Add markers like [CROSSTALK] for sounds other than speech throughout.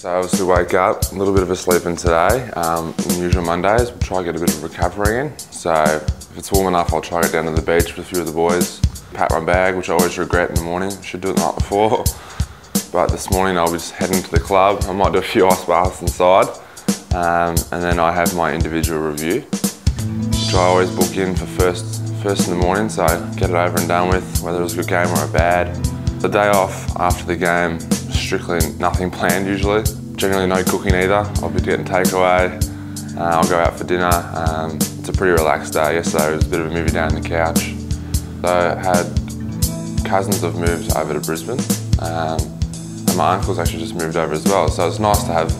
So obviously wake up, a little bit of a sleep in today. Um, usual Mondays, we'll try to get a bit of recovery in. So if it's warm enough, I'll try to get down to the beach with a few of the boys, pack my bag, which I always regret in the morning. Should do it the night before. But this morning I'll be just heading to the club. I might do a few ice baths inside. Um, and then I have my individual review, which I always book in for first, first in the morning, so get it over and done with, whether it was a good game or a bad. The day off after the game, strictly nothing planned usually. Generally no cooking either. I'll be getting takeaway. Uh, I'll go out for dinner. Um, it's a pretty relaxed day. Yesterday was a bit of a movie day on the couch. So I had cousins have moved over to Brisbane. Um, and my uncle's actually just moved over as well. So it's nice to have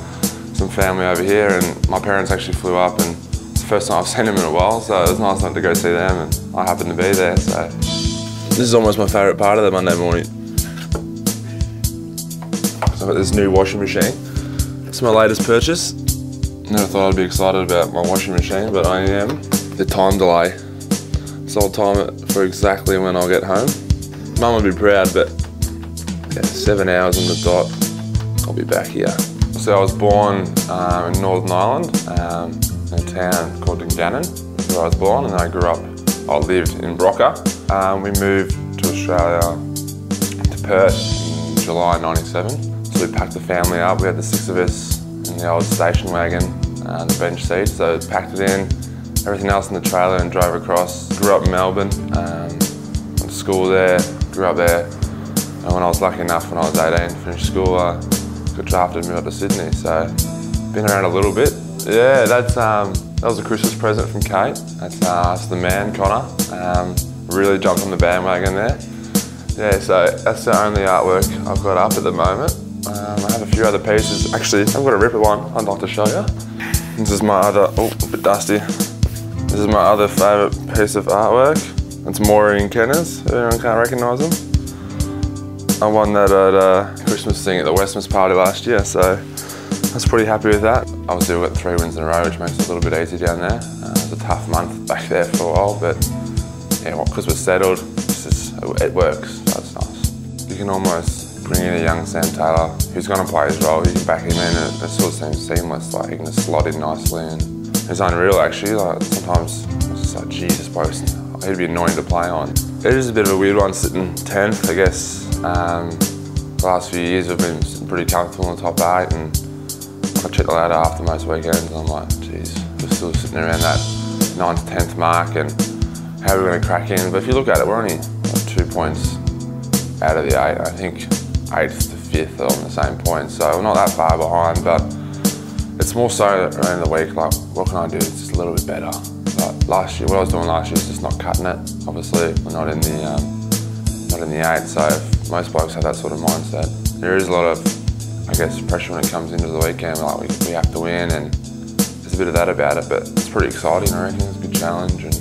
some family over here and my parents actually flew up and it's the first time [LAUGHS] I've seen them in a while. So it was nice to go see them and I happened to be there. So this is almost my favourite part of the Monday morning. I've got this new washing machine. It's my latest purchase. Never thought I'd be excited about my washing machine, but I am. The time delay. So I'll time it for exactly when I'll get home. Mum would be proud, but yeah, seven hours on the dot, I'll be back here. So I was born um, in Northern Ireland, um, in a town called Dungannon, where I was born, and I grew up, I lived in Broca. Um, we moved to Australia, to Perth in July 97. We packed the family up. We had the six of us in the old station wagon, uh, the bench seat. So packed it in, everything else in the trailer and drove across. Grew up in Melbourne, um, went to school there, grew up there. And when I was lucky enough, when I was 18, finished school, I uh, got drafted and moved to Sydney. So been around a little bit. Yeah, that's um, that was a Christmas present from Kate. That's, uh, that's the man, Connor. Um, really jumped on the bandwagon there. Yeah, so that's the only artwork I've got up at the moment. Um, I have a few other pieces. Actually, I've got a ripper one I'd like to show you. This is my other, oh, a bit dusty. This is my other favourite piece of artwork. It's Maury and Kenners, anyone can't recognise them. I won that at a Christmas thing at the Westminster party last year, so I was pretty happy with that. Obviously we've got three wins in a row, which makes it a little bit easier down there. Uh, it was a tough month back there for a while, but yeah, because we're settled, it works, it's nice. You can almost bring in a young Sam Taylor who's going to play his role. You can back him in, and it, sort of seems seamless. Like he can just slot in nicely, and it's unreal actually. Like sometimes it's just like Jesus, both he'd be annoying to play on. It is a bit of a weird one sitting 10th, I guess. Um, the last few years I've been pretty comfortable in the top eight, and I check the ladder after most weekends, and I'm like, geez, we're still sitting around that 9th, 10th mark, and how are we going to crack in? But if you look at it, we're only like, two points out of the eight. I think eighth to fifth on the same point, so we're not that far behind, but it's more so around the week, like, what can I do just a little bit better? But last year, what I was doing last year is just not cutting it. Obviously, we're not in the, um, not in the eight, so most blokes have that sort of mindset. There is a lot of, I guess, pressure when it comes into the weekend, like we, we have to win, and there's a bit of that about it, but it's pretty exciting, I reckon. It's a good challenge, and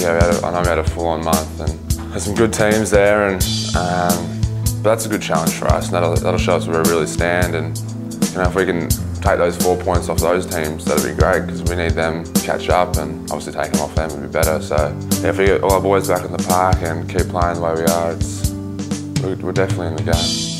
yeah, we had a, I know we had a full-on month, and there's some good teams there, and um, but that's a good challenge for us, and that'll, that'll show us where we really stand. And you know, if we can take those four points off those teams, that'd be great because we need them to catch up, and obviously taking off them would be better. So yeah, if we get all our boys back in the park and keep playing the way we are, it's we're, we're definitely in the game.